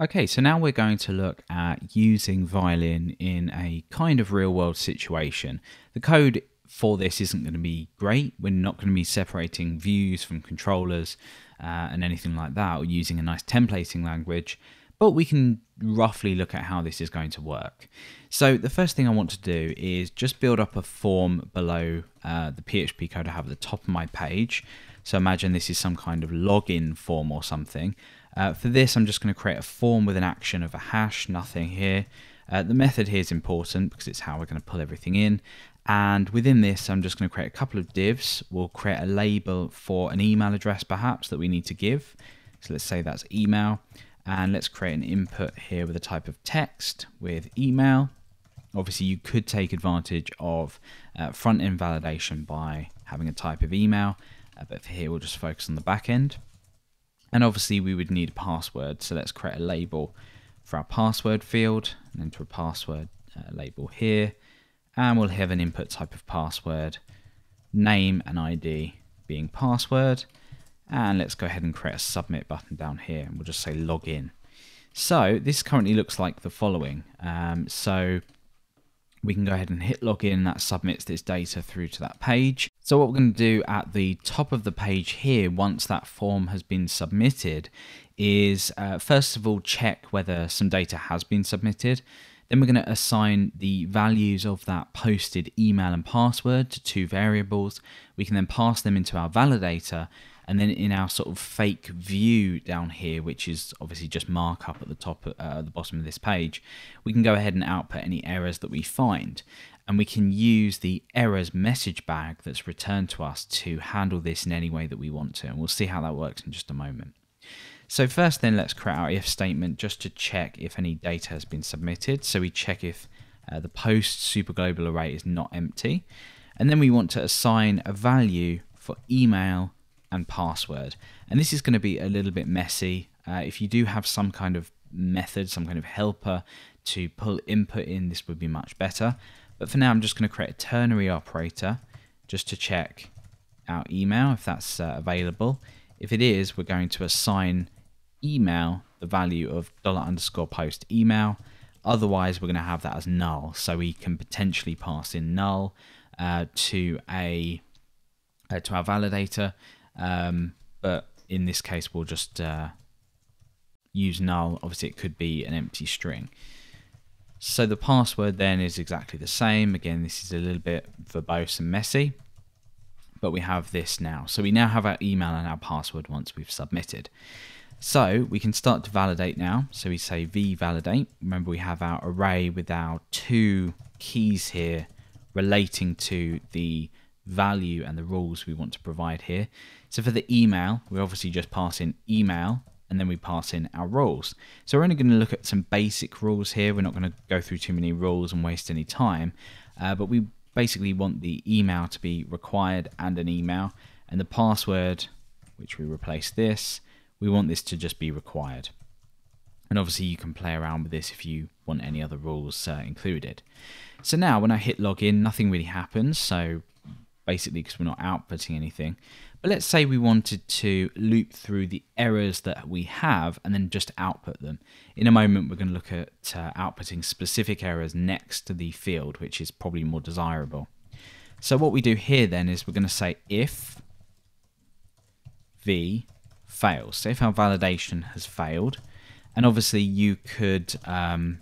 Okay, so now we're going to look at using Violin in a kind of real world situation. The code for this isn't going to be great. We're not going to be separating views from controllers uh, and anything like that, or using a nice templating language, but we can roughly look at how this is going to work. So the first thing I want to do is just build up a form below uh, the PHP code I have at the top of my page. So imagine this is some kind of login form or something. Uh, for this, I'm just going to create a form with an action of a hash, nothing here. Uh, the method here is important because it's how we're going to pull everything in. And within this, I'm just going to create a couple of divs. We'll create a label for an email address perhaps that we need to give. So let's say that's email. And let's create an input here with a type of text with email. Obviously, you could take advantage of uh, front end validation by having a type of email, uh, but for here we'll just focus on the back end. And obviously, we would need a password, so let's create a label for our password field and enter a password uh, label here. And we'll have an input type of password, name and ID being password. And let's go ahead and create a submit button down here and we'll just say login. So this currently looks like the following. Um, so we can go ahead and hit login and that submits this data through to that page. So what we're going to do at the top of the page here once that form has been submitted is uh, first of all check whether some data has been submitted. Then we're going to assign the values of that posted email and password to two variables. We can then pass them into our validator and then in our sort of fake view down here, which is obviously just markup at the top, uh, at the bottom of this page, we can go ahead and output any errors that we find. And we can use the errors message bag that's returned to us to handle this in any way that we want to. And we'll see how that works in just a moment. So first then let's create our if statement just to check if any data has been submitted. So we check if uh, the post super global array is not empty. And then we want to assign a value for email and password. And this is going to be a little bit messy. Uh, if you do have some kind of method, some kind of helper to pull input in, this would be much better. But for now, I'm just going to create a ternary operator just to check our email if that's uh, available. If it is, we're going to assign email the value of dollar underscore post email. Otherwise, we're going to have that as null. So we can potentially pass in null uh, to a uh, to our validator um, but in this case, we'll just uh, use null. Obviously, it could be an empty string. So the password then is exactly the same. Again, this is a little bit verbose and messy, but we have this now. So we now have our email and our password once we've submitted. So we can start to validate now. So we say v validate. Remember, we have our array with our two keys here relating to the value and the rules we want to provide here. So for the email, we obviously just pass in email and then we pass in our rules. So we're only going to look at some basic rules here. We're not going to go through too many rules and waste any time, uh, but we basically want the email to be required and an email, and the password, which we replace this, we want this to just be required. And obviously you can play around with this if you want any other rules uh, included. So now when I hit login, nothing really happens. So basically because we're not outputting anything. But let's say we wanted to loop through the errors that we have and then just output them. In a moment, we're going to look at uh, outputting specific errors next to the field, which is probably more desirable. So what we do here then is we're going to say if v fails. So if our validation has failed, and obviously you could um,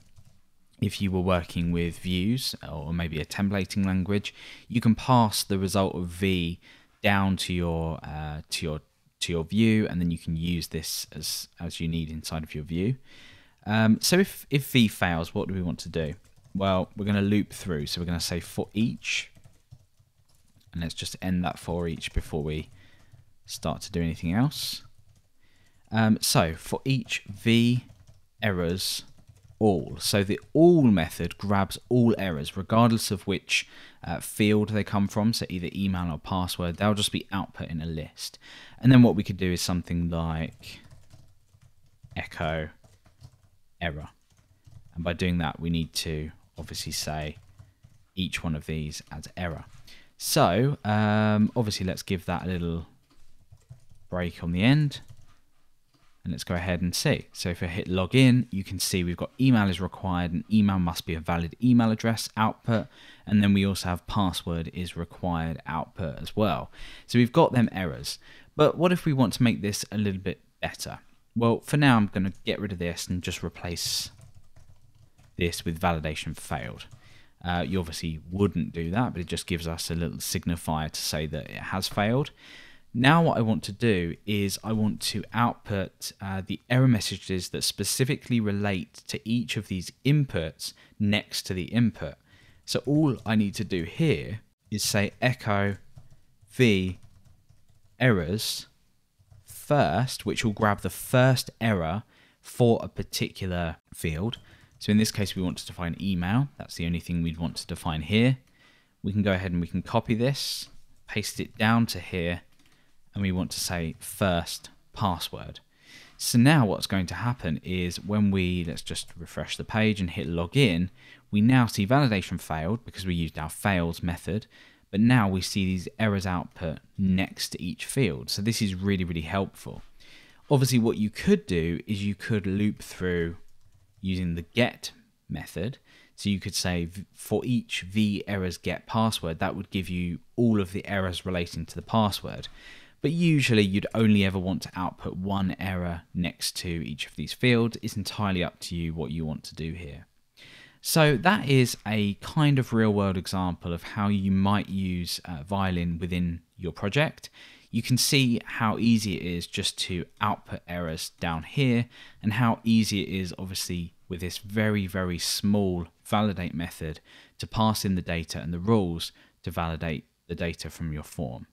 if you were working with views or maybe a templating language, you can pass the result of V down to your uh, to your to your view, and then you can use this as as you need inside of your view. Um, so if if V fails, what do we want to do? Well, we're going to loop through. So we're going to say for each, and let's just end that for each before we start to do anything else. Um, so for each V errors all. So the all method grabs all errors, regardless of which uh, field they come from, so either email or password, they'll just be output in a list. And then what we could do is something like echo error. And by doing that, we need to obviously say each one of these as error. So um, obviously let's give that a little break on the end. And let's go ahead and see. So if I hit login, you can see we've got email is required and email must be a valid email address output. And then we also have password is required output as well. So we've got them errors. But what if we want to make this a little bit better? Well, for now, I'm going to get rid of this and just replace this with validation failed. Uh, you obviously wouldn't do that, but it just gives us a little signifier to say that it has failed. Now what I want to do is I want to output uh, the error messages that specifically relate to each of these inputs next to the input. So all I need to do here is say echo v errors first, which will grab the first error for a particular field. So in this case, we want to define email. That's the only thing we'd want to define here. We can go ahead and we can copy this, paste it down to here, and we want to say first password. So now what's going to happen is when we, let's just refresh the page and hit login, we now see validation failed because we used our fails method, but now we see these errors output next to each field. So this is really, really helpful. Obviously what you could do is you could loop through using the get method. So you could say for each v errors get password, that would give you all of the errors relating to the password but usually you'd only ever want to output one error next to each of these fields. It's entirely up to you what you want to do here. So that is a kind of real world example of how you might use uh, Violin within your project. You can see how easy it is just to output errors down here and how easy it is obviously with this very, very small validate method to pass in the data and the rules to validate the data from your form.